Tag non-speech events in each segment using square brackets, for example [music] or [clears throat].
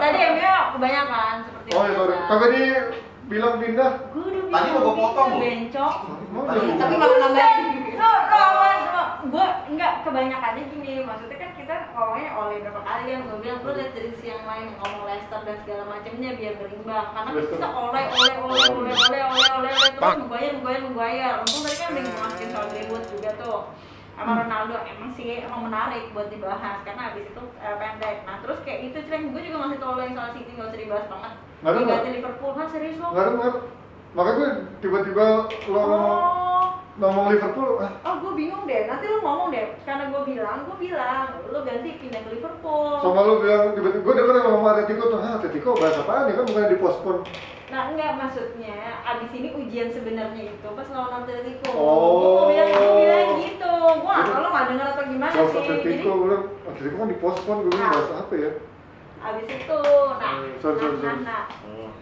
Tadi yang dia kebanyakan seperti Oh iya, sorry. Tapi tadi bilang pindah. Gue udah bilang. Tadi mau gue potong loh. Bencok. Tapi nggak nambahin. No, no, gue nggak kebanyakannya gini. Maksudnya kan kita ngomongnya oleh berapa kali kan gue bilang gue lihat dari siang lain ngomong Leicester dan segala macamnya biar berimbang. Karena kita oleh oleh oleh oleh oleh oleh oleh terus membayar membayar membayar. Untung tadi kan udah ngomongin soal ribut juga tuh sama Ronaldo emang sih emang menarik buat dibahas karena habis itu eh, pendek. Nah terus kayak itu cuman gue juga masih tau yang soal City gak usah dibahas banget. Diganti nggak? Liverpool kan serius lo? Nggak ada. Makanya gue tiba-tiba lo ngomong Oh. ngomong Liverpool. Ah, Oh, gue bingung deh. Nanti lu ngomong deh. Karena gue bilang, gue bilang, lu ganti pindah ke Liverpool. sama lo bilang tiba-tiba gue denger yang ngomong Atletico tuh, ah Atletico bahas apaan ya kan bukan dipospon. Nah, enggak maksudnya. Abis ini ujian sebenarnya itu pas lawan Atletico. Oh. Gue bilang, gue bilang gitu. Gue nggak tahu lo nggak dengar atau gimana sih. Jadi, Atletico gue bilang Atletico kan dipospon gue bilang Nah. bahas apa ya? abis itu, nah, Hmm, sorry, sorry, nah, sorry. nah, nah.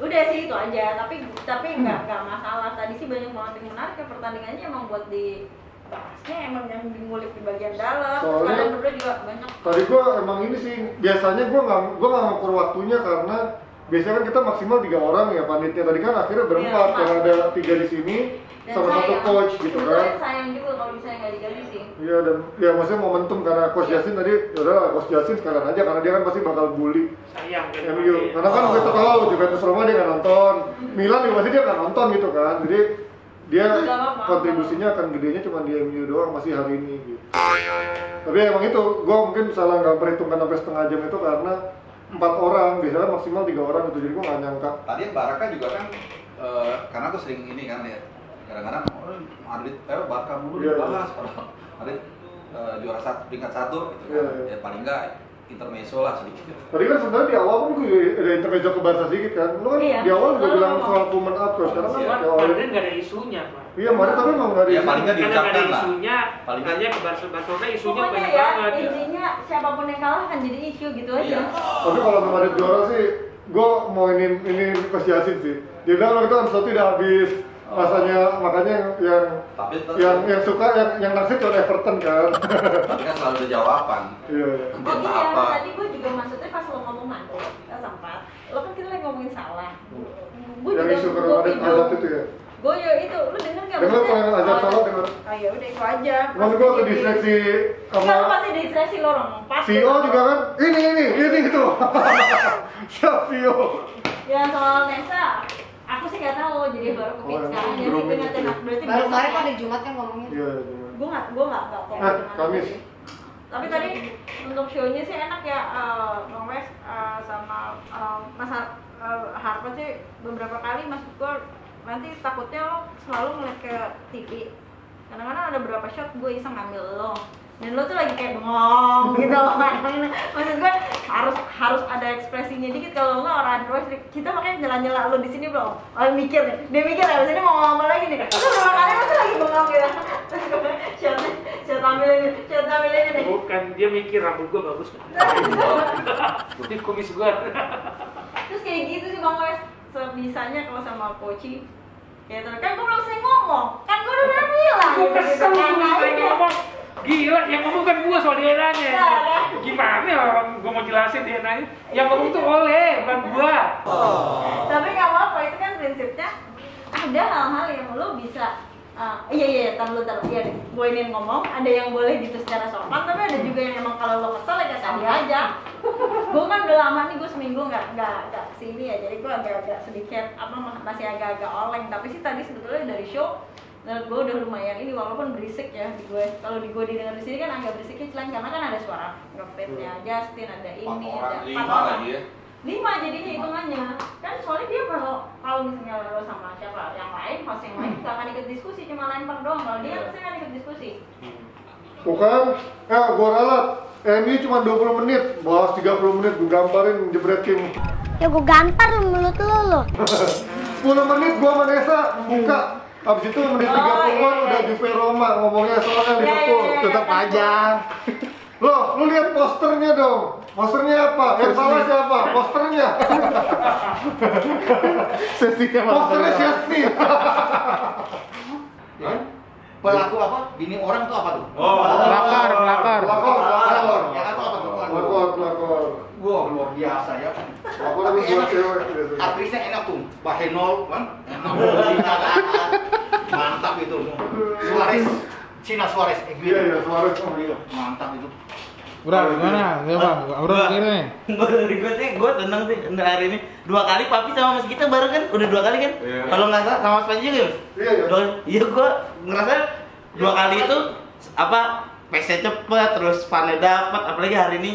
Udah sih itu aja. Tapi tapi nggak nggak masalah. Tadi sih banyak banget yang menarik. Ya, pertandingannya emang buat di bahasnya emang yang dimulik di bagian dalam. Soalnya- kalian berdua juga banyak Tadi gue emang ini sih biasanya gue nggak gue nggak ngukur waktunya karena biasanya kan kita maksimal tiga orang ya panitnya. Tadi kan akhirnya berempat Iya, yang ada tiga di sini Dan sama satu coach gitu kan. sayang juga kalau misalnya nggak diganti sih. iya dan ya maksudnya momentum karena coach Yasin tadi yaudah lah coach Yasin sekalian aja karena dia kan pasti bakal bully. Sayang kan MU karena kan kita tahu Juventus Roma dia nggak nonton. Milan juga pasti dia nggak nonton gitu kan. Jadi dia kontribusinya akan gedenya cuma di MU doang masih hari ini gitu. Tapi emang itu gue mungkin salah nggak perhitungkan sampai setengah jam itu karena empat orang biasanya maksimal tiga orang gitu jadi gue nggak nyangka Tadi Baraka juga kan eh, karena aku sering ini kan lihat kadang-kadang oh, Madrid eh Barca mulu Iya, dibahas padahal Madrid eh, juara satu peringkat satu gitu kan. Iya, iya. Ya paling enggak intermezzo lah sedikit. tadi kan sebenarnya di awal pun gue ada intermezzo ke Barca sedikit kan lu kan Iya. di awal juga Lalu bilang ngomong. soal woman up terus sekarang kan Cuman di awal Madrid nggak ada isunya pak iya Madrid tapi emang nggak ada Ya, isu. paling nggak karena nggak ada diucapkan lah. isunya Paling hanya ke Barcelona Barcelona isunya Pokoknya banyak ya banget intinya siapa pun yang kalah kan jadi isu gitu aja. Iya. Tapi kalau sama ada juara sih, gue mau ini ini Coach Yasin sih. Dia bilang kalau itu Ancelotti udah habis rasanya makanya yang yang Tapi tetap- yang, yang suka yang yang naksir cuma Everton kan. tapi kan selalu ada jawaban. Iya. iya. Entah iya, apa. tadi gue juga maksudnya pas lo ngomong Madrid, kita sempat. Lo kan kita lagi ngomongin salah. Gue Yang juga isu gue karena ada video. Hazard itu ya. Gue ya itu, lo denger nggak? Kalau yang Hazard Oh, salah dengar. Oh ya udah itu aja. Cuman gue ke distraksi Enggak, lo sama pasti distraksi lo orang pas. CEO juga kan. Ini ini ini gitu. [laughs] Siap CEO. Ya soal Nesa, aku sih nggak tahu jadi baru ke Oh, feed yang sekarang jadi itu. tenang berarti Baru kemarin kan di Jumat kan ngomongnya. Iya. gue nggak gue nggak nggak komen Eh, Kamis. tapi tadi untuk show-nya sih enak ya eh, Bang Wes eh, sama eh, Mas Har- eh, Harpan sih beberapa kali maksud gue nanti takutnya lo selalu ngeliat ke TV kadang-kadang ada beberapa shot gue iseng ngambil lo dan lo tuh lagi kayak bengong [laughs] gitu loh maksud gue harus harus ada ekspresinya dikit. Kalau nggak orang Android kita makanya nyela-nyela lo di sini belum oh mikir nih. Dia mikir ya sini mau ngomong apa lagi nih? Lo berapa kali lo tuh lagi bengong gitu? Terus gue shot shot ambil ini? Shot ambil ini nih? Bukan dia mikir rambut gua bagus [laughs] ini kumis gua. Terus kayak gitu sih bang Wes. Sebisanya kalau sama Koci ya terus kan gue belum selesai ngomong. Kan gue udah bilang. Gitu kesel kan ngomong gila yang ngomong kan gua soal dia nanya. Iya, kan? gimana ya orang gua mau jelasin dia nanya. Yang ngomong tuh oleh bukan gua. Tapi nggak apa-apa itu kan prinsipnya. Ada hal-hal yang lo bisa uh, iya iya iya, tar lu tar iya deh. Gue ini ngomong ada yang boleh gitu secara sopan tapi ada juga yang emang kalau lo kesel ya tadi aja. [laughs] Gue kan udah lama nih gue seminggu nggak nggak nggak ke sini ya jadi gue agak-agak sedikit apa ma- masih agak-agak oleng. Tapi sih tadi sebetulnya dari show menurut gue udah lumayan ini walaupun berisik ya di gue kalau di gue didengar di sini kan agak berisiknya selain karena kan ada suara ngefitnya Justin ada ini ada lima orang. lagi ya. lima jadinya hitungannya. Kan soalnya dia kalau kalau misalnya lo sama siapa yang lain host yang lain gak akan ikut diskusi cuma lempar doang. Kalau dia pasti akan ikut diskusi. Tuh kan, eh gua ralat. MU cuma 20 menit, bahas 30 menit gue gamparin jebret tim. Ya gue gampar mulut lu lo. [laughs] 10 menit gua sama Nesa buka. Habis itu menit 30 Oh, iya, iya. udah Juve Roma ngomongnya soalnya Iya, Liverpool. iya, iya, Tetap iya. aja. [laughs] Loh, lu lihat posternya dong. Posternya apa? Yang salah siapa? Posternya. [laughs] Posternya Chesney. [laughs] Ya. Pelaku apa? Bini orang tuh apa tuh? Oh, pelakor, pelakor. Pelakor, pelakor. Ya apa apa tuh? Lakor, lakor. Wah luar biasa ya. Lakor Tapi enak. cewek biasanya. Aktrisnya enak tuh, Bahenol kan? Enak. Musiknya kan. Mantap itu. Suarez, Cina Suarez. Eh, Iya, iya, dia. Mantap itu. Bro, gimana? Coba, bro, gue dari gue sih gue seneng sih untuk hari ini dua kali papi sama mas kita bareng kan udah dua kali kan Iya. kalau nggak salah sama mas Panji juga ya Mas? Iya, iya. Iya gue ngerasa dua kali itu apa pace cepet terus funnya dapat apalagi hari ini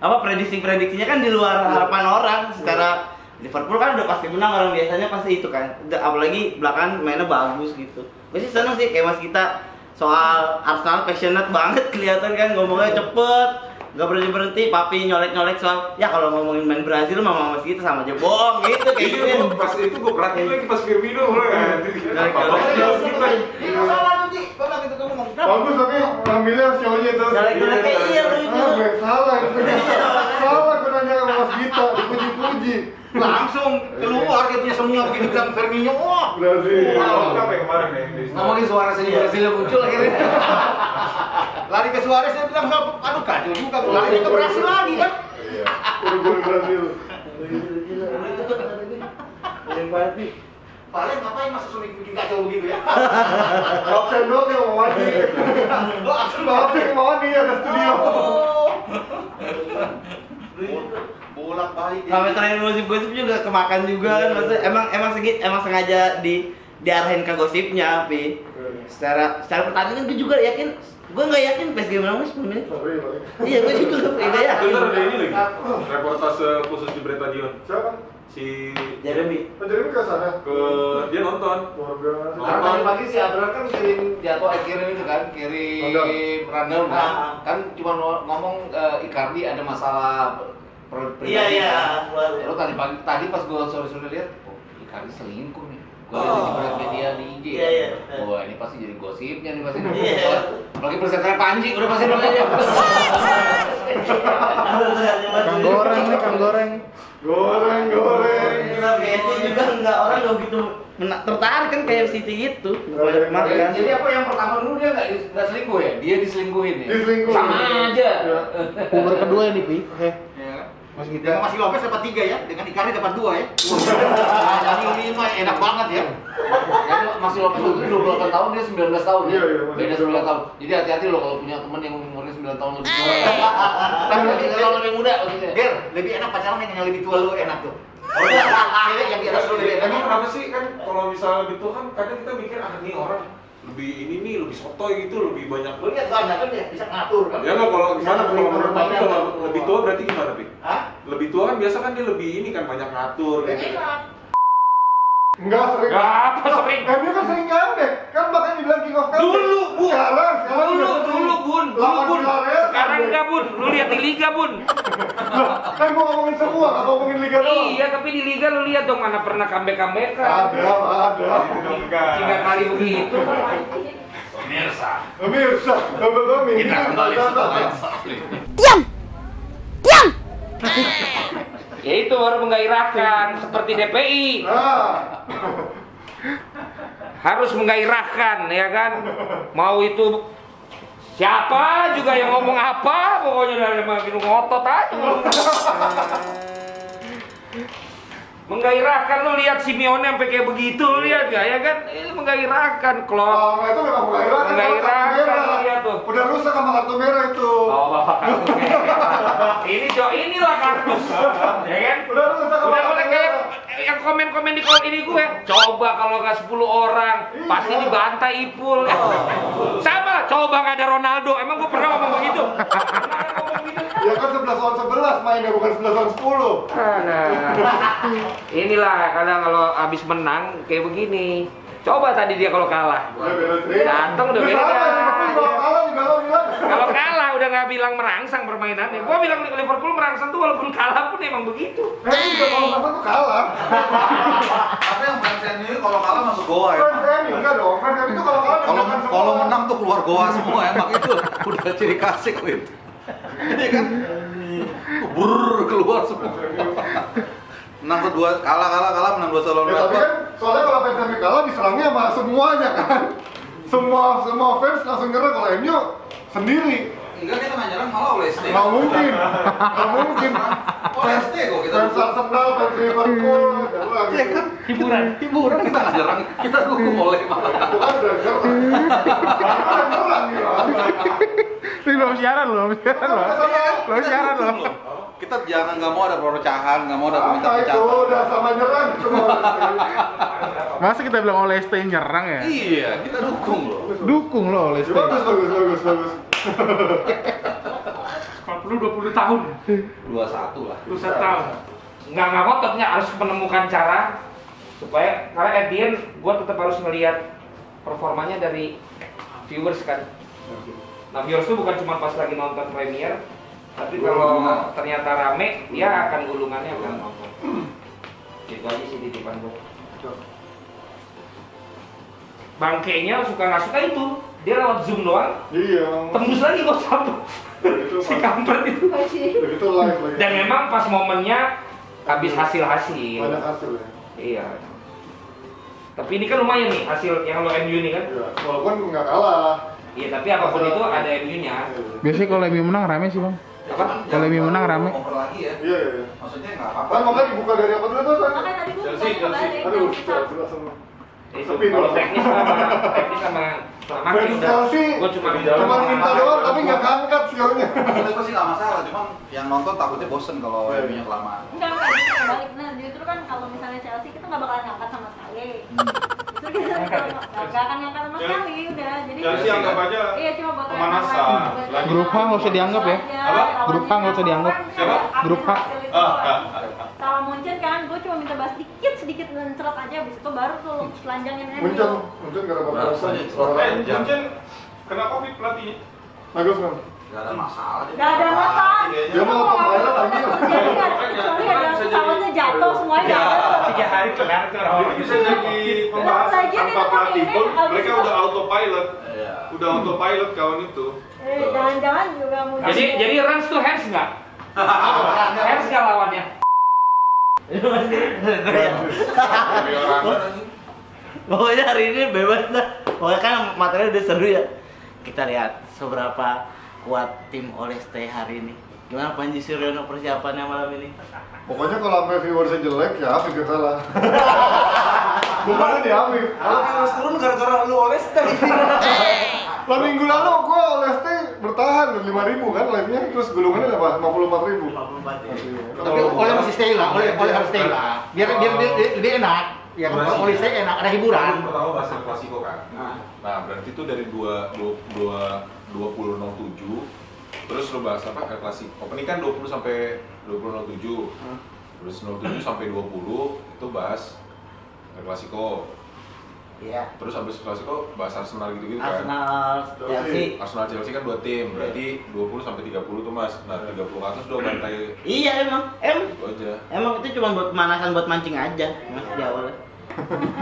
apa prediksi prediksinya kan di luar harapan orang. Secara Liverpool kan udah pasti menang. Orang biasanya pasti itu kan. Apalagi belakangan mainnya bagus gitu. Gue sih seneng sih kayak mas kita soal Arsenal passionate banget. [laughs] Kelihatan kan ngomongnya cepet nggak berhenti berhenti papi nyolek nyolek soal ya kalau ngomongin main Brazil mama mas kita sama aja bohong gitu kayak gitu Itu pas itu gue perhatiin lagi pas Firmino mulai kan. Nyolek-nyolek. Apa-apa Ini masalah tuh, Ci. Kau bilang gitu kamu ngomong. Bagus tapi ngambilnya show-nya itu. Nyolek-nyolek kayak iya, lu itu. Ah, Bek, salah itu. Salah gue nanya sama Mas Gita, dipuji-puji. Langsung keluar dia punya semua begitu bilang Firmino. Wah. Wow, apa yang kemarin ya? di- Ngomongin suara seni Brazil yang muncul akhirnya. [laughs] Lari ke Suarez dia bilang, aduh kacau juga. Lari ke Brasil lagi kan. Iya. Uruguay Brasil. Paling ngapain masuk sulit bikin kacau begitu ya? [laughs] Absen doang yang mau mandi. Lo absen Absen yang mau mandi ada studio. Bolak balik. Sampai terakhir gosip-gosip juga kemakan juga kan maksudnya emang emang segit emang sengaja di diarahin ke gosipnya tapi secara secara pertandingan gue juga yakin gue nggak yakin PSG menang mas menit Sorry, sorry. iya gue juga nggak yakin Bentar ada ini lagi. Reportase khusus di Berita Dion. Siapa? Si Jeremy Oh, jadi ke sana. ke dia nonton. Biasa. Karena tadi pagi si Abrar kan kirim jatuh eh, kirim itu kan kirim rundown kan Ah. kan cuma ngomong eh, Icardi ada masalah per- pribadi Iya, iya, kan. keluar. Terus tadi pagi tadi pas gua sore sore lihat oh, Icardi selingkuh nih gua lihat di berat media di IG Iya, iya. wah ini pasti jadi gosipnya nih pasti Iya. apalagi persentasenya Panji udah pasti udah aja Kang goreng nih, kang goreng. Goreng, goreng. Nah, PSG juga nggak orang nggak gitu mena- tertarik kan kayak City gitu Goreng. kemarin kan jadi apa yang pertama dulu dia nggak nggak selingkuh ya dia diselingkuhin ya Diselingkuhin. sama aja [laughs] Iya. Uber kedua ini, Pi. Eh, Ya. Mas Dengan Gita. masih Lopez dapat tiga ya, dengan Icardi dapat dua ya. Nah, jadi lima enak banget ya. Jadi masih Lopez itu 28 tahun dia 19 tahun ya. Iya, iya, Beda 9 tahun. Jadi hati-hati loh kalau punya teman yang umurnya 9 tahun lebih tua. Tapi lebih tahun lebih muda maksudnya. Ger, lebih enak pacaran yang lebih tua lu enak tuh. Oh, iya, yang di atas lu lebih enak. Emang kenapa sih kan kalau misalnya gitu kan kadang kita mikir ah nih orang lebih ini nih lebih sotoy gitu lebih banyak Lu lihat banyak kan dia bisa ngatur kan. ya nggak kalau gimana kalau menurut Papi kalau lebih tua berarti gimana Pi? Hah? lebih tua kan biasa kan dia lebih ini kan banyak ngatur gitu Enak. Enggak sering. Nggak apa sering MU kan sering comeback. Kan bahkan dibilang King of Comeback. Dulu, Bu. Sekarang, sekarang dulu dulu bun dulu bun Villarreal, sekarang enggak bun lu lihat di liga bun [laughs] Kan gua ngomongin semua, nggak ngomongin Liga doang. iya tapi di liga lu lihat dong mana pernah comeback comeback Ada, ada. tiga kali begitu Pemirsa. Pemirsa. Kita kembali setelah Diam! Diam! Ya itu baru menggairahkan seperti DPI Nah, harus menggairahkan ya kan? Mau itu siapa juga yang ngomong apa pokoknya dari makin ngotot aja. Menggairahkan lu lihat Simeone sampai kayak begitu lu lihat ya ya kan? Ini menggairahkan Klopp. Oh, itu memang menggairahkan. Menggairahkan, lihat tuh. Udah rusak sama kartu merah itu. oh jo inilah kardus [laughs] ya kan? Udah udah mulai kayak yang komen-komen di kolom ini gue. Coba kalau nggak 10 orang pasti Iya. dibantai Ipul. [laughs] Sama coba nggak ada Ronaldo. Emang gue pernah ngomong begitu? Gitu [laughs] Ya kan 11 lawan 11 mainnya bukan 11 lawan 10. Alah. inilah kadang kalau habis menang kayak begini coba tadi dia kalau kalah. Datang udah Ya beda. kalau kalah juga lo bilang. kalau kalah udah nggak bilang merangsang permainannya gue bilang Liverpool merangsang tuh walaupun kalah pun emang begitu Eh, kalau kalah tuh kalah. Apa yang fans ini kalau kalah masuk goa ya? Fans MU enggak dong. Fans MU itu kalau kalah Kalau kalau menang tuh keluar goa semua emang itu udah ciri kasih Win. Iya kan? Brrr keluar semua. Menang kedua kalah kalah kalah menang dua salon Ya, tapi kan soalnya kalau fans MU kalah diserangnya sama semuanya kan. Semua semua fans langsung nyerang kalau MU sendiri. enggak kita nggak nyerang malah oleh SD. Nggak mungkin, nggak mungkin. Oleh SD kok kita Fans Arsenal, fans Liverpool, gitu. kan? Hiburan. Hiburan kita nggak nyerang, kita dukung oleh malah. Itu kan udah nyerang. Ini belum siaran loh, belum siaran loh. Belum siaran loh. Kita jangan nggak mau ada perpecahan, nggak mau ada Apa itu udah sama nyerang cuma. Masa kita bilang oleh ST nyerang ya? Iya, kita dukung loh. Dukung loh oleh ST. Bagus, bagus, bagus, bagus. 40 20 tahun. 21 lah. 21 tahun. Nggak nggak ngotot nggak harus menemukan cara supaya karena at the end gue tetap harus melihat performanya dari viewers kan. Nah viewers itu bukan cuma pas lagi nonton premier, tapi kalau ternyata rame, dia akan gulungannya akan nonton. Itu aja sih titipan gue. Bangkainya suka nggak suka itu, dia lewat zoom doang, Iya. tembus lagi kok satu. [laughs] Si kampret itu. Udah gitu live lagi. Dan memang pas momennya habis hasil hasil. banyak hasil ya. Iya. Tapi ini kan lumayan nih hasil yang lo MU ini kan. Iya. Walaupun nggak kalah. Iya tapi apa pun itu ada MU-nya. Biasanya kalau MU menang rame sih bang. Apa? Kalau MU menang rame. Ya. Iya, iya. iya. Maksudnya nggak apa-apa. Kan makanya dibuka dari apa dulu tuh? Makanya tadi gue Chelsea. kebalik, Aduh, kita- jelas semua. Itu Tapi kalau teknis sama teknis sama sama. Chelsea Gua cuma cuma minta doang tapi nggak ngangkat sionya. Maksudnya gue sih nggak masalah, cuman yang nonton takutnya bosen kalau Iya. MU-nya kelamaan. Enggak, enggak, kebalik. Nah, justru kan kalau misalnya Chelsea kita nggak bakalan ngangkat sama sekali. Nggak akan ngangkat sama sekali, udah. Jadi Chelsea anggap aja Iya, cuma buat pemanasan. rehat aja. Grup H nggak usah dianggap ya. Apa? Grup H nggak usah dianggap. Siapa? Grup H. Ah, ah, Sama Munchen kan, gue cuma minta bahas dikit sedikit dan cerat aja, abis itu baru tuh telanjangin MU. Muncul, muncul nggak dapat Eh, Orang Munchen kena covid pelatihnya. Nagelsmann. Gak ada masalah. Gak ada masalah. Dia mau pemainan lagi. Jadi kecuali ada pesawatnya jatuh semuanya ada. tiga hari kelar tuh orang. Bisa jadi pembahasan tanpa itu pelatih pun mereka udah autopilot. Iya. Udah autopilot kawan itu. Eh, jangan-jangan juga mau Jadi jadi runs tuh hands nggak? [laughs] hands nggak lawannya? Pokoknya hari ini bebas dah. Pokoknya kan material udah seru ya. Kita lihat seberapa kuat tim Oleste hari ini. Gimana Panji Suryono persiapannya malam ini? Pokoknya kalau sampai viewersnya jelek ya Afif yang salah. Bukannya [laughs] di Afif. Kalau virus turun gara-gara lu Oleste. [laughs] Lah minggu lalu gua Oleste bertahan 5000 kan live-nya terus gulungannya berapa? 54000. 54 ya. Tapi oleh masih stay lah, oleh oleh harus stay lah. Biar biar, biar, biar lebih enak. Ya kan oleh stay enak, ada hiburan. pertama bahas El Clasico kan. Nah. Nah, berarti itu dari 2 2 2007 terus lo bahas apa El Clasico. Opening kan 20 sampai 2007. Terus 07 [clears throat] sampai 20 itu bahas El Clasico. Iya. Terus habis El Clasico bahas Arsenal gitu-gitu kan. Arsenal, Chelsea. Arsenal Chelsea kan dua tim, berarti 20 sampai 30 tuh Mas. Nah, 30 ke atas udah bantai Iya emang, em, itu aja. emang itu cuma buat pemanasan buat mancing aja mas di awal.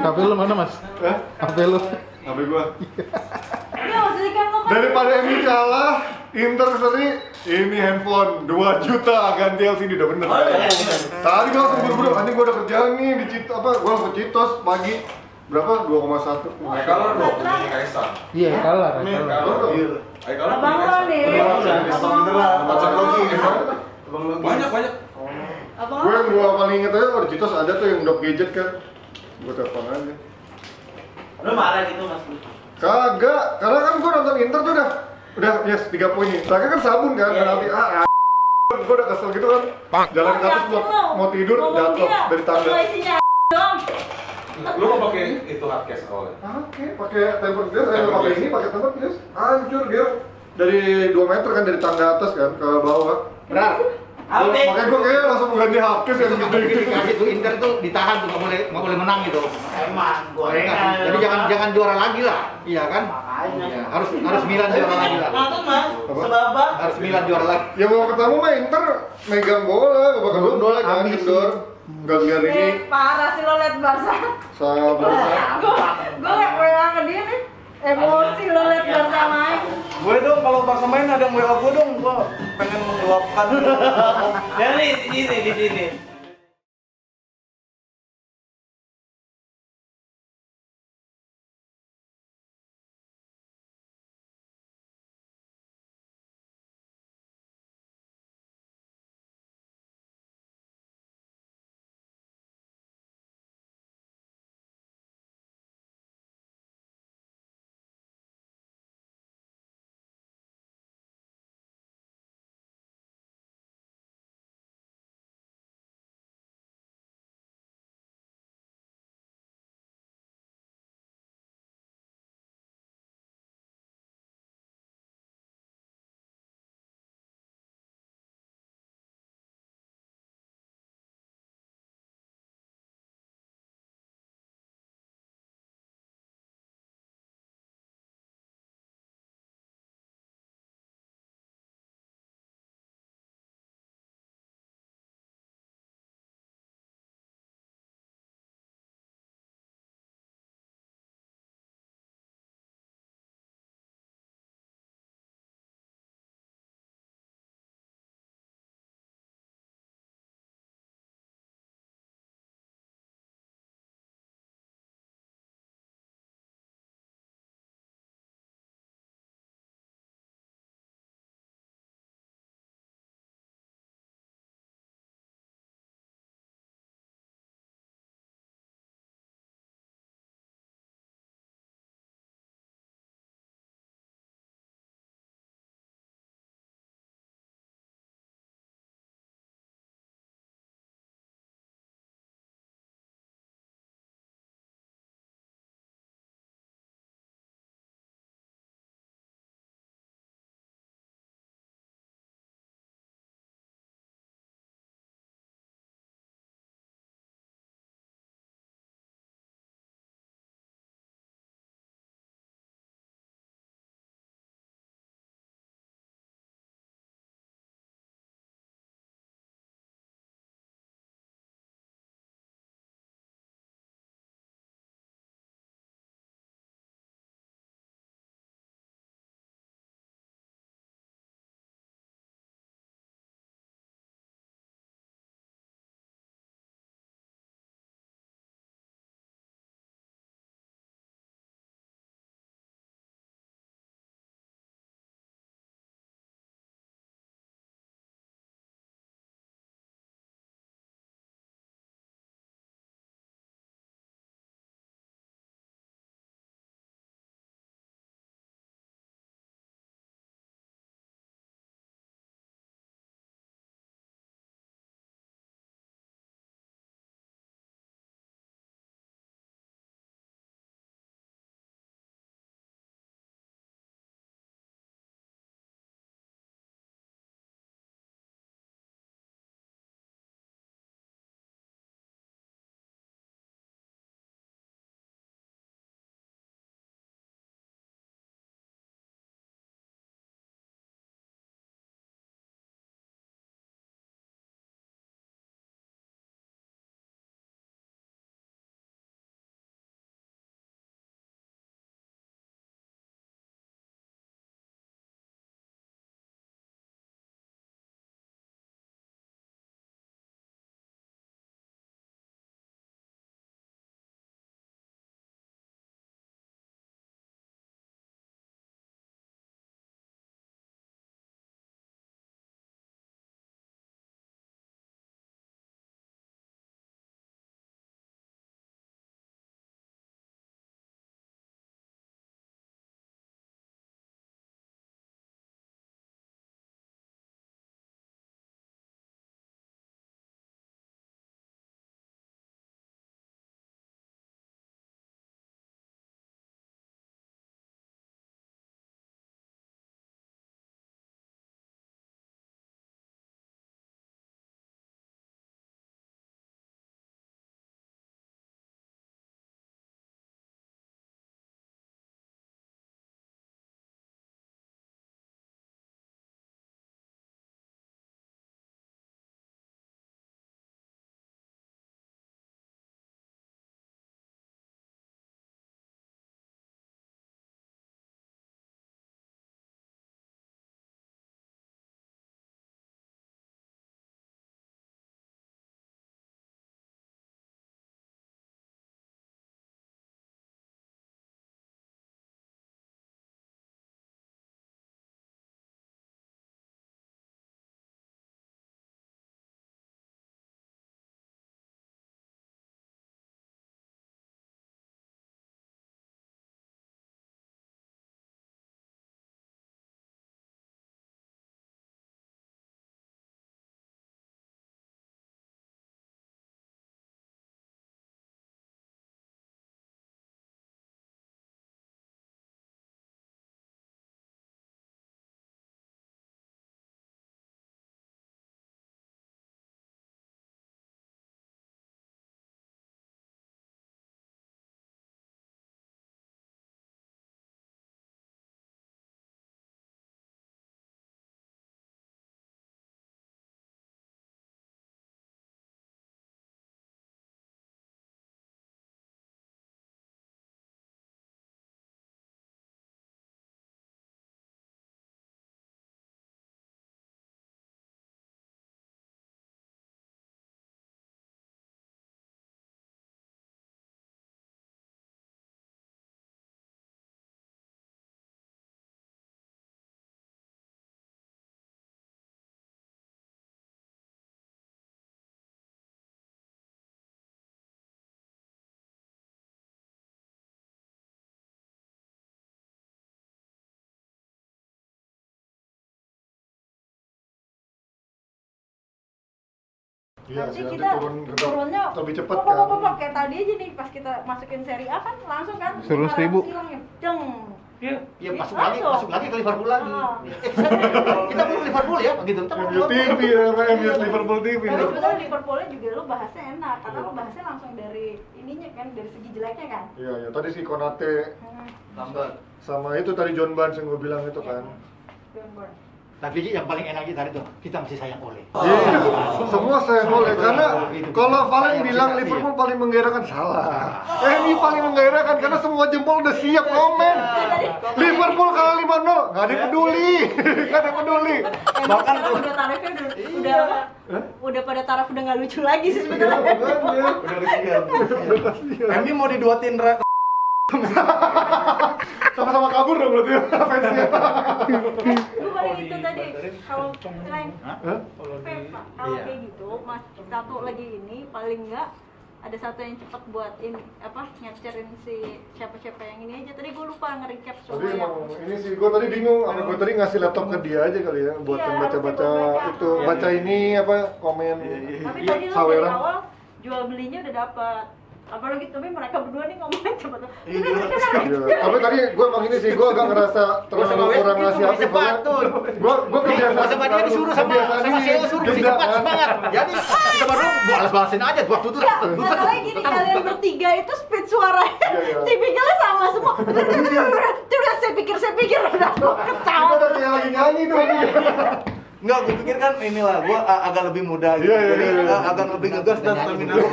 HP lu mana mas? Hah? HP lu. HP gua. [laughs] Iya, kan lo kan Daripada MU kalah, Inter seri, ini handphone 2 juta ganti LCD udah bener. Oh, iya. Tadi gua langsung buru-buru, nanti gua udah kerjaan nih di Cito, apa? Gua langsung Citos pagi berapa? 2,1. Ayo kalau dong, punya Kaisang. Iya kalah. Nih, kalah. kalau Abang lo nih. Abang beneran? Abang Logi. Banyak banyak. Abang Gue lo. yang gua paling inget aja kalau Citos ada tuh yang dok gadget kan. Gua telepon aja. Lu marah gitu mas? Kagak, karena kan gua nonton Inter tuh udah udah yes 3 poin nih. Terakhir kan sabun kan, Iya, penalti ah, ah gua udah kesel gitu kan. Jalan ke atas mau, mau tidur jatuh dari tangga. Lo isinya dong. Lu mau pakai itu hard case awalnya? Oke, pakai temper glass, eh pakai ini pakai temper glass. Hancur dia dari 2 meter kan dari tangga atas kan ke bawah. Benar. Apa? Makanya gua kayak langsung ganti hard case yang Yang gede gitu. tuh Inter tuh ditahan tuh nggak boleh nggak boleh menang gitu. Emang, Dikasih. Jadi jangan jangan juara lagi lah, iya kan? Makanya. Iya, harus harus Milan juara lagi lah. Nonton mas, Apa? sebabak. Harus Milan juara lagi. Ya mau ketemu mah Inter megang bola, gak bakal bola, habis. kendor. Gak biar ini Eh, parah sih lo liat Barca. sabar. Gue gue liat WA ke dia nih. Emosi lo liat Barca main. Gue dong kalau Barca main ada yang WA gue dong, gue pengen meluapkan. ya [laughs] nih di sini di sini. Iya nanti kita turun turunnya lebih cepat kan. pok, pok, kayak tadi aja nih pas kita masukin seri A kan langsung kan Suruh 500 seribu. Jeng. Iya. Ya masuk lagi, masuk lagi ke Liverpool lagi. Ah. Eh, [laughs] kita belum Liverpool ya, gitu. Kita belum MU TV ya, MU Liverpool TV. Tapi sebetulnya Liverpoolnya juga lu bahasnya enak karena lu bahasnya langsung dari ininya kan dari segi jeleknya kan. Iya, ya tadi si Konate Hmm. Lambat. sama itu tadi John Barnes yang gue bilang itu kan. Don't worry. Tapi yang paling enak tadi tuh, kita masih sayang oleh. Iya, semua saya boleh karena kalau Valen Sayang bilang Liverpool paling menggairahkan salah. MU paling menggairahkan karena semua jempol udah siap komen. Liverpool kalah 5-0, [laughs] nggak ada yang peduli, nggak ada yang peduli. Emang Bahkan udah tarifnya udah udah udah pada taraf udah nggak lucu lagi sih sebetulnya. Udah kasihan. MU mau diduatin Ra. Sama-sama kabur dong berarti ya, fansnya. Gue paling itu tadi kalau selain kalau Iya. kayak gitu mas satu lagi ini paling enggak ada satu yang cepat buat ini apa nyapcerin si siapa-siapa yang ini aja. Tadi gue lupa nge-recap Tadi semua yang emang ini sih gue tadi bingung, apa gue tadi ngasih laptop ke dia aja kali ya buat Iya, yang baca-baca itu, Iya, baca ini apa komen tapi tadi lu dari saweran. awal jual belinya udah dapat apalagi tapi mereka berdua nih ngomongin cepet Iya, tapi tadi gue emang ini sih, gue agak ngerasa terlalu Sama Wes kurang ngasih hati cepat tuh. Gue gue kebiasaan Masa dia disuruh sama sama CEO suruh jeda cepat semangat. Jadi [laughs] kita baru balas balasin aja waktu itu. Enggak, masalahnya gini, kalian bertiga itu speed suaranya Iya, iya. [laughs] tipikalnya sama semua [laughs] Itu udah saya pikir, saya pikir udah gue ketawa udah kayak lagi nyanyi tuh. Enggak, gue pikir kan inilah, gue agak lebih muda gitu. Iya, iya, Jadi iya, iya. uh, agak lebih ngegas dan stamina gue.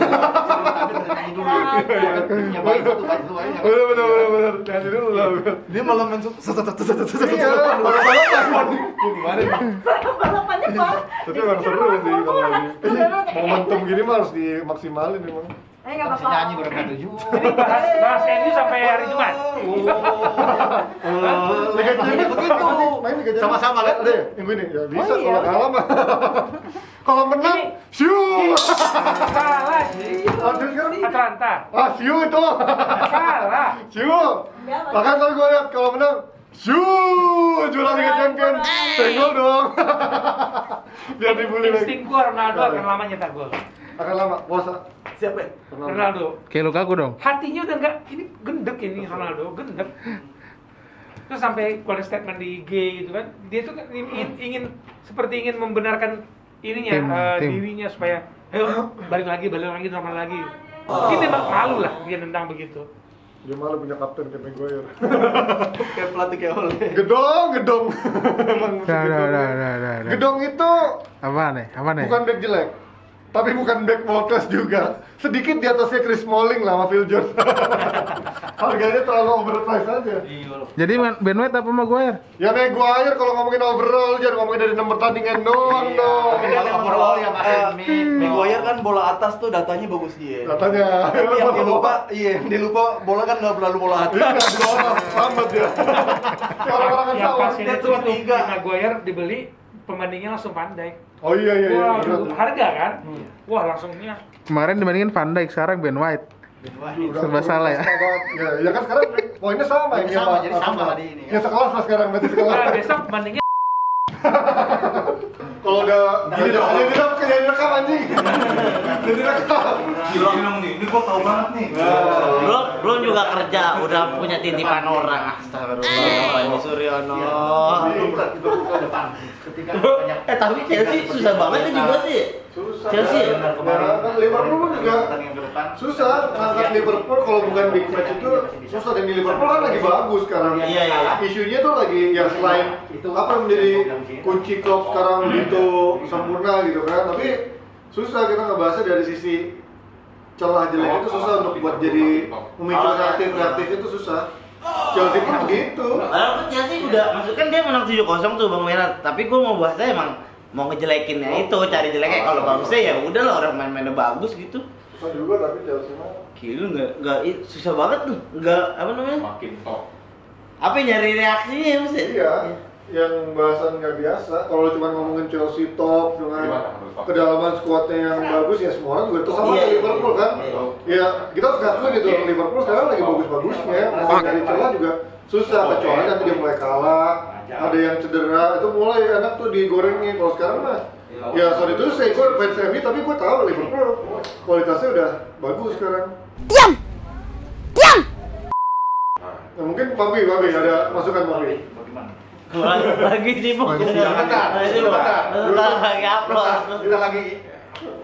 Satu ya. Bener bener bener dulu lah. Dia malah main Iya, balapan. Gimana? Balapannya pak Tapi emang seru sih. Momentum gini mah harus dimaksimalin emang. Eh nggak Masih apa-apa nyanyi udah tujuh. Ini bahas bahas MU sampai hari Jumat. Liga Champions begitu. Main Liga. Sama-sama, kan? Ada ya? Yang ini ya bisa Oh, iya. kalau kalah mah. Kalau menang, siu. Kalah sih. Aduh sekarang. Atlanta. Ah, siu itu. Kalah. Siu. Bahkan kalau gue lihat kalau menang, siu juara Liga Champions. Senggol dong. [laughs] Biar dibully lagi. Insting gua Ronaldo akan lama nyetak gol. Akan lama, puasa. Siapa ya? Ronaldo. Kayak Lukaku dong. Hatinya udah enggak ini gendek ini Ronaldo, gendek. Terus sampai keluar statement di IG gitu kan. Dia tuh kan ingin, ingin seperti ingin membenarkan ininya Tim, eh, tim. dirinya supaya ayo balik lagi, balik lagi normal lagi. Mungkin dia malu lah dia tentang begitu. Dia malu punya kapten kayak Maguire. [laughs] Kayak pelatih kayak oleh. Gedong, gedong. Emang udah, gedong. udah, udah, udah, udah. Gedong itu Apa nih? Apa nih? bukan back jelek, tapi bukan back world class juga. Sedikit di atasnya Chris Smalling lah sama Phil Jones. [laughs] Harganya terlalu overpriced aja. Jadi Ben White apa Maguire? Ya Maguire kalau ngomongin overall jangan ngomongin dari enam pertandingan doang dong. Tapi kalau overall ya masih Eh, mid. Maguire kan bola atas tuh datanya bagus dia. Katanya. Tapi yang [laughs] dia lupa, iya, yang dia lupa bola kan nggak terlalu bola atas. Iya, orang selamat ya. [laughs] Orang-orang kan Yang sawah. pas ini dia tuh cuma tiga. Maguire dibeli pembandingnya langsung pandai. Oh iya iya iya. Wah, benar. harga kan? Wah, langsungnya Kemarin dibandingin Van Dijk, sekarang Ben White. Udah Serba turun salah ya. Ya, ya kan sekarang poinnya sama ini sama, sama, jadi sama Arsenal. lah di ini? Ya sekelas lah sekarang berarti sekelas. Nah, besok bandingnya [laughs] Kalau udah gini dong, jadi direkam, jadi direkam anjing. Jadi direkam. Gila minum nih, ini gua tahu banget nih. Belum belum juga kerja, udah punya titipan orang. Astagfirullah, Pak ini Suryono. Kita buka depan. Ketika banyak Eh tapi Chelsea susah banget ya juga sih. Susah. Chelsea ya? Ya, kan Liverpool pun juga susah ngangkat Liverpool kalau bukan big match itu susah dan di Liverpool kan lagi bagus sekarang. Iya, iya. Isunya tuh lagi yang selain apa yang menjadi kunci klub sekarang begitu sempurna gitu kan. Tapi susah kita ngebahasnya dari sisi celah jelek itu susah untuk buat jadi memicu reaktif reaktif itu susah. Chelsea pun begitu. Kan Chelsea udah, maksudnya kan dia menang 7-0 tuh Bang Merah. Tapi gue mau bahasnya emang mau ngejelekinnya itu, cari jeleknya. Kalau bagusnya ya udah lah orang main-mainnya bagus gitu. Susah juga tapi Chelsea mah. Gila nggak nggak susah banget tuh, nggak apa namanya? Makin top. Apa nyari reaksinya ya maksudnya? Iya, yang bahasan nggak biasa. Kalau cuma ngomongin Chelsea top dengan Gimana kedalaman skuadnya yang bagus ya semua orang juga itu sama Iya, kayak iya. Liverpool kan. Iya. Ya kita harus ngakuin gitu Liverpool sekarang lagi bagus-bagusnya. Mau dari celah juga susah kecuali nanti dia mulai kalah, ada yang cedera itu mulai enak tuh digorengnya. Kalau sekarang mah Ya sorry itu saya gue fans MU tapi gue tahu Liverpool kualitasnya udah bagus sekarang. Diam! Diam! Nah, mungkin Papi, Papi ada masukan Papi. lagi sibuk bentar, lagi upload Kita lagi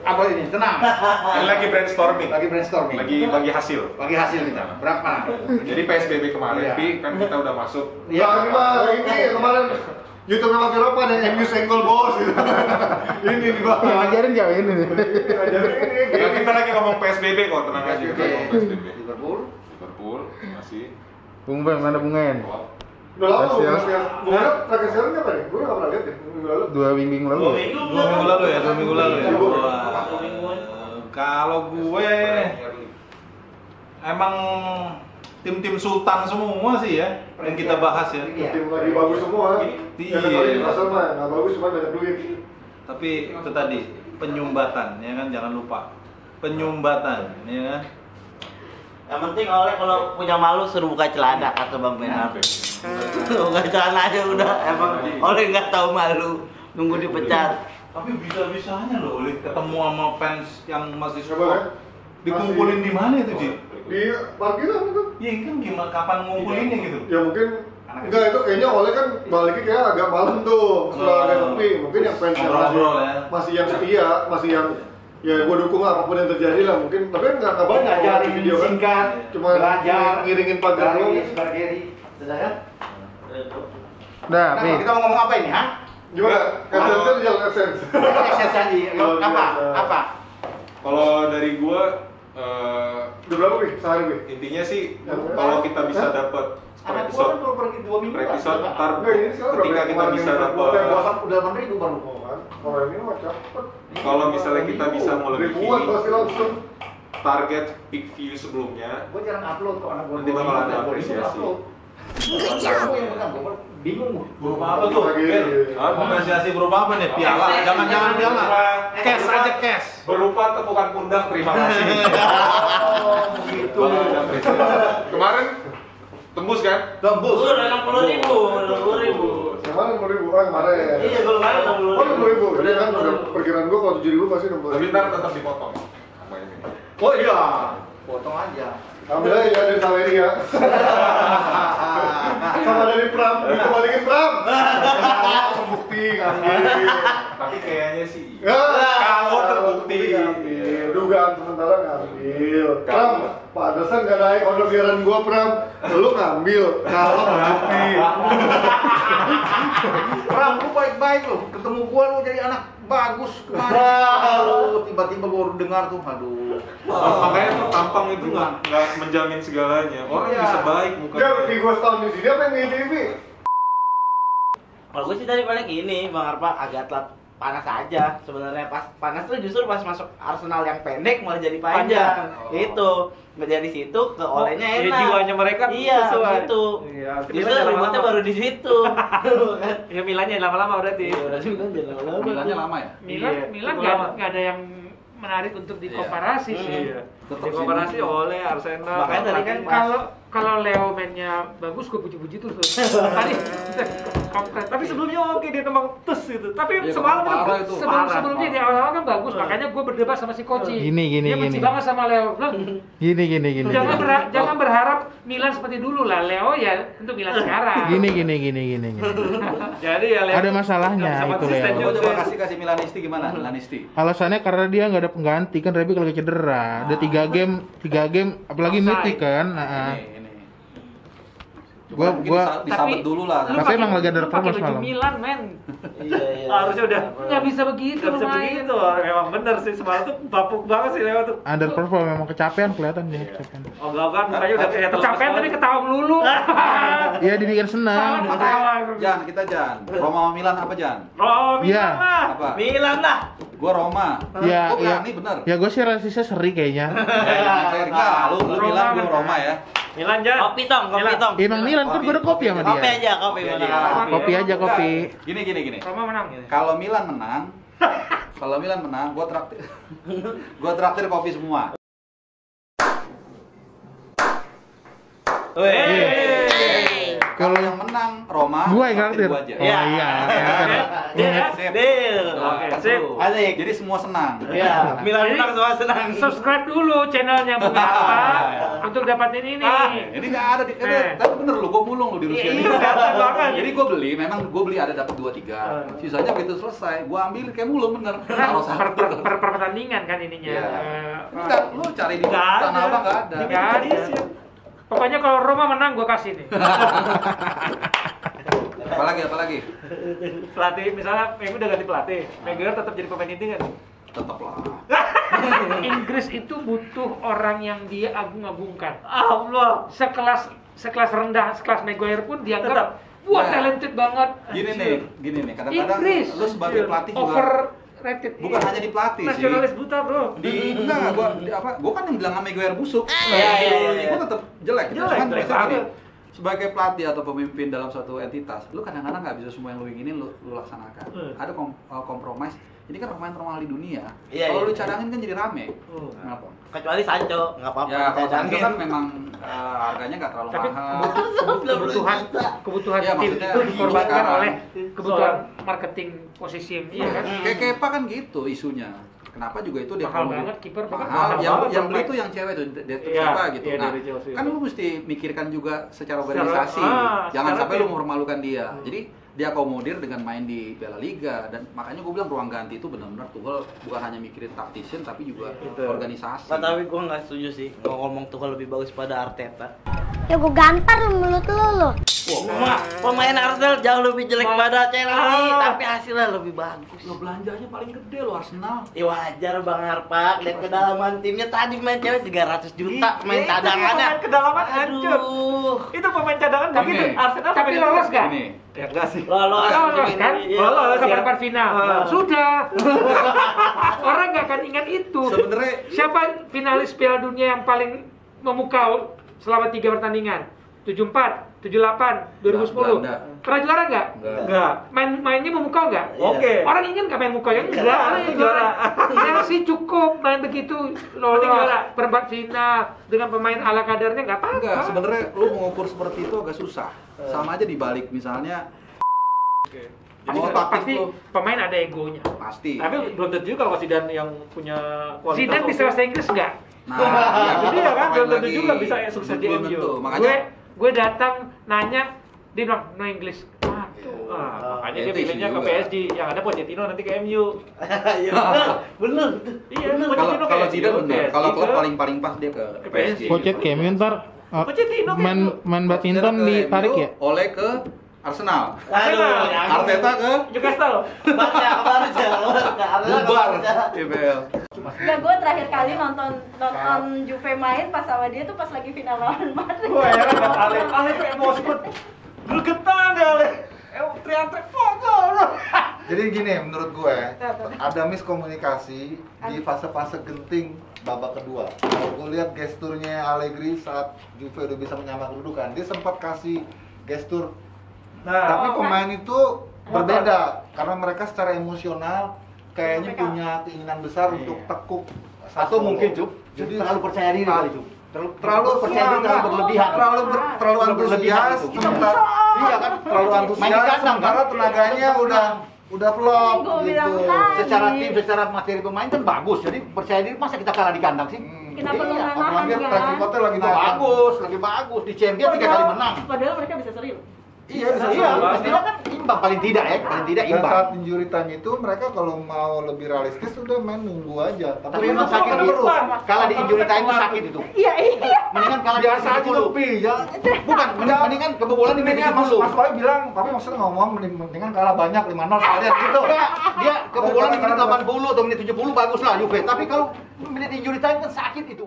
apa ini? Tenang. [laughs] Ini lagi brainstorming. Lagi brainstorming. Lagi bagi hasil. Bagi hasil kita. Berapa? Jadi PSBB kemarin, Iya. Pi, kan kita udah masuk. Iya. Nah, ini mah ini kemarin YouTube Papi Ropan yang MU senggol bos gitu. ini di bawah. Ngajarin jauh [laughs] ini nih. Ngajarin ini Ya, kita lagi ngomong PSBB kok, tenang aja kita ngomong PSBB. Liverpool. Liverpool masih. Bung Ben, mana Bung En? Udah lama ya. gue siap. Gue terakhir siaran kapan ya? Gue nggak pernah lihat ya minggu lalu. Dua minggu lalu. dua minggu Dua minggu lalu ya, dua minggu lalu ya. Iya. Kalau gue emang tim-tim sultan semua sih ya yang kita bahas ya. Tim lagi bagus semua. Iya. Ya Newcastle mah nggak bagus cuma banyak duit. Tapi itu tadi penyumbatan ya kan jangan lupa penyumbatan ya kan. yang penting oleh kalau punya malu suruh buka celana kata bang Benar buka celana aja udah emang oleh nggak tahu malu nunggu dipecat Tapi bisa-bisanya loh oleh ketemu sama fans yang masih Coba kan? support. Dikumpulin di mana itu, Ji? Di parkiran itu. Iya kan gimana kapan ngumpulinnya gitu? Ya mungkin enggak itu kayaknya oleh kan baliknya kayak agak malam tuh setelah agak sepi mungkin yang fans yang masih, ya. masih yang setia masih yang ya gue dukung lah apa pun yang terjadi lah mungkin tapi kan nggak nggak banyak kalau di video kan singkat, cuma belajar, ngiringin pagar doang garis, bargeri. Sudah kan? Dah, Nah, Pi. kita mau ngomong apa ini, ha? Gimana adsense adsense Akses aja. Oh, Apa? Apa? Kalau dari gua eh, udah berapa nih sehari nih intinya sih kalau kita bisa dapat per Anak gua episode kan baru pergi dua minggu. per episode ntar ini ketika kita bisa dapat udah 8 ribu baru. Kan kalau ini mah cepet Kalau misalnya kita bisa melebihi- ribuan pasti langsung target peak view sebelumnya Gue jarang upload kok anak gue. Nanti bakal ada apresiasi. [laughs] Bingung gua. Berupa apa tuh? Ber? Apresiasi berupa apa nih? Piala. Jangan-jangan piala. Cash aja cash. berupa tepukan pundak terima kasih [laughs] Oh, begitu. Kemarin tembus kan Gembus. udah enam puluh ribu enam puluh ribu kemarin enam ribu ah kemarin iya kemarin enam puluh Oh, enam ribu. Jadi kan udah perkiraan gua kalau tujuh ribu pasti enam tapi ntar tetap dipotong sama ini Oh iya. Potong aja. Ambil aja ya dari [laughs] Saweria. Sama dari Pram, dikembalikan Pram. [laughs] Terbukti [laughs] ngambil. tapi kayaknya sih Ya, Kalau terbukti. ngambil. Dugaan sementara ngambil. Pram, pantesan gak naik order siaran gua Pram. Lu ngambil. Kalau terbukti. [laughs] Ram, lu baik-baik lu. Ketemu gua lu jadi anak bagus tiba-tiba gua baru dengar tuh, aduh. makanya tuh tampang itu nggak nggak menjamin segalanya orang Iya. bisa baik Dia mukanya di gua setahun di sini apa yang di TV? Kalau gue sih tadi paling ini Bang Arpa agak telat panas aja sebenarnya pas panas tuh justru pas masuk Arsenal yang pendek malah jadi panjang, itu dari situ ke olehnya jadi enak jiwanya mereka iya sesuai. itu Iya, justru ributnya lama-lama. baru di situ [laughs] Ya Milannya lama-lama berarti. iya udah Milan jalan lama Milannya lama ya? Milan, Iya, Milan nggak ada yang menarik untuk dikomparasi sih. Iya. Tetap Di komparasi oleh Arsenal. Makanya tadi kan Kalau kalau Leo mainnya bagus, gue puji-puji tuh. Tadi, komplit. Tapi sebelumnya oke dia tembak tus gitu. Tapi Iya, semalam parah kan itu. sebelum parah. sebelumnya di awal-awal kan bagus, makanya gue berdebat sama si Koci. Gini, gini, Dia benci gini. banget sama Leo. Loh, Gini gini gini. jangan gini. berha- jangan berharap Milan seperti dulu lah. Leo ya untuk Milan sekarang. Gini gini gini gini. gini. [laughs] Jadi ya Leo Ada masalahnya itu, Leo. juga. Coba kasih kasih Milanisti gimana? Milanisti. Alasannya karena dia nggak ada pengganti kan Rebi lagi cedera. Ada tiga game, tiga game, apalagi mitik kan. Nah, Ini ini. Gua- gua- disa- disabet dulu lah. Tapi emang lagi ada performance baju malam. Milan, men. iya iya [laughs] Harusnya udah. Nggak bisa begitu Gak bisa begitu, memang bener sih semalam tuh bapuk banget sih Leo tuh. underperform memang kecapean kelihatan dia. kecapean. Ogah-ogahan mukanya udah kayak Kecapean tapi ketawa melulu. [laughs] Iya dibikin senang. ketawa. Jan, kita Jan. Roma sama Milan apa Jan? Oh, Milan Iya. lah. Apa? Milan lah Gua Roma. Iya, Gua iya. berani bener. Ya gue sih rasisnya seri kayaknya. [laughs] Ya, enggak, lu lu Roma Milan gua. Roma ya. Milan Jan. kopi tong kopi tong Emang Milan kan gue ada kopi sama kopi dia. aja kopi Kopi mana aja. Kopi aja kopi. Gini gini gini. Roma menang. Kalau Milan menang, [laughs] kalau Milan menang, gua traktir [laughs] gua traktir kopi semua. Kalau yang menang Roma, Gua yang gua aja. Oh iya. Deal, [laughs] Sip. deal. Nah, Oke, kan sip. Asik. Jadi semua senang. Iya, Milan menang semua senang. Subscribe dulu channelnya Bung apa [laughs] untuk dapatin ini. Ah, ini nggak ada di, Eh. tapi bener lu, gue mulung lu di Rusia. Iya, banget. Jadi gue beli, memang gue beli ada dapat dua tiga. Sisanya begitu selesai, gue ambil kayak mulung bener. [laughs] Per, per, pertandingan kan ininya. Iya. Eh, Enggak, lu cari di tanah abang nggak ada. Nggak ada. Pokoknya kalau Roma menang gua kasih nih. [laughs] Apalagi, apalagi? pelatih misalnya Megu udah ganti pelatih, Maguire tetap jadi pemain inti kan? Tetap lah. [laughs] Inggris itu butuh orang yang dia agung-agungkan. Allah. Sekelas sekelas rendah, sekelas Maguire pun dianggap Tetap. wah Ya. talented banget. Gini nih, gini nih. Kadang-kadang Inggris lu sebagai pelatih juga overrated. bukan Iya. hanya di pelatih sih. nasionalis buta bro. di enggak gua di, apa gua kan yang bilang sama Maguire busuk Iya, iya, iya. gua tetap jelek Jelek, Cuman jelek banget. Sebagai pelatih atau pemimpin dalam suatu entitas lu kadang-kadang nggak bisa semua yang lu inginin lu, lu laksanakan Hmm. ada kom, uh, kompromis ini kan pemain termahal di dunia Iya, kalau iya. lu cadangin kan jadi rame Hmm. kenapa Kecuali Sancho, nggak apa-apa. ya kalau Sancho cadangin. kan memang uh, harganya nggak terlalu Tapi mahal kebutuhan [laughs] kebutuhan, kebutuhan Iya, tim itu dikorbankan oleh kebutuhan marketing posisi iya kan? kayak Kepa kan gitu isunya kenapa juga itu dia Mahal promo- banget, kiper mahal. mahal yang, banget, yang beli tuh yang cewek tuh dia tuh Iya, siapa gitu. iya, nah kan lu mesti mikirkan juga secara Secara- organisasi. Ah, jangan secara sampai lu mempermalukan dia. Jadi dia akomodir dengan main di Piala Liga. Dan makanya gue bilang ruang ganti itu benar-benar Tuchel bukan hanya mikirin tactician tapi juga organisasi. Nah, tapi gue nggak setuju sih. Kalau ngomong Tuchel lebih bagus pada Arteta. Ya gue gampar lu mulut lu lu. Wah, pemain Arsenal jauh lebih jelek pada Chelsea, Ah. tapi hasilnya lebih bagus. lo belanjanya paling gede lo Arsenal Ya wajar Bang Harpak, lihat kedalaman timnya tadi main cewek 300 juta, main Itu cadangannya. pemain kedalaman hancur. Aduh. Itu pemain cadangan tapi Ini. itu Arsenal tapi lolos ini Ya enggak sih. Lolos. Lolos kan? Iya, Lolos ke ya. perempat final. Ah. Sudah. [laughs] Orang nggak akan ingat itu. sebenarnya Siapa finalis Piala Dunia yang paling memukau selama tiga pertandingan? 74, 78, 2010. Belanda. Pernah juara nggak? Nggak. Main mainnya memukau nggak? Iya. Oke. Orang ingin nggak main mukau yang enggak, orang yang juara. Chelsea [laughs] cukup main begitu lolos perempat final dengan pemain ala kadarnya nggak apa-apa. enggak sebenarnya lu mengukur seperti itu agak susah sama aja dibalik misalnya Pasti, mau taktik pasti lu pemain ada egonya. pasti Tapi belum tentu juga kalau Zidane yang punya kualitas. Zidane bisa bahasa Inggris nggak? nah Itu dia kan, pemain belum tentu juga bisa sukses di MU. makanya gue datang nanya dia bilang no English. Waduh. Ah, makanya dia pilihnya ke. PSG yang ada Pochettino nanti ke MU. [laughs] Iya bener, bener. Iya, kalau Pochettino ke kalau MU, Zidane benar kalau PSG klub ke- paling paling pas dia ke Ke PSG Pocet Kemi ntar uh, Pochettino ke main MU. main badminton ke ditarik MU, ya? oleh ke Arsenal Aduh, Arteta ke Newcastle. Baca kabar aja, bubar IPL Enggak, gue terakhir kali nonton nonton Juve main pas sama dia tuh pas lagi final lawan Madrid. Gue heran sama Ale. Ale tuh emosi banget. Gregetan deh Ale. Eh, teriak-teriak. [laughs] Jadi gini menurut gue ada miskomunikasi di fase-fase genting babak kedua. Kalau gue lihat gesturnya Allegri saat Juve udah bisa menyamakan kedudukan, dia sempat kasih gestur. Nah, Tapi pemain itu berbeda karena mereka secara emosional kayaknya punya keinginan besar untuk tekuk. Atau mungkin Cuk, Jadi terlalu percaya diri kali Cuk. Terlalu, terlalu percaya diri terlalu berlebihan. terlalu ber- terlalu antusias sementara Iya kan? terlalu antusias kandang kan? sementara tenaganya udah udah flop gitu. Secara tim, secara materi pemain kan bagus. Jadi percaya diri masa kita kalah di kandang sih? Hmm. Kenapa lu Iya, Apalagi track kan? recordnya lagi bagus. bagus, lagi bagus di Champions tiga kali menang. Padahal mereka bisa serius. Iya bisa Iya, pastinya kan imbang paling tidak ya, paling tidak Dan imbang. saat injury time itu mereka kalau mau lebih realistis udah main nunggu aja. Tapi memang sakit terus. terus. Kalah di injury time itu sakit itu. Iya, iya. Mendingan kalah di aja 70. tapi ya. Bukan, [laughs] mending- mendingan kebobolan di menit Mendingan Mas, 70. Mas Boy bilang, tapi maksudnya ngomong mending- mendingan kalah banyak 5-0 sekalian gitu. [laughs] Dia kebobolan di menit 80 atau menit 70 bagus lah Juve. Tapi kalau menit injury time kan sakit itu.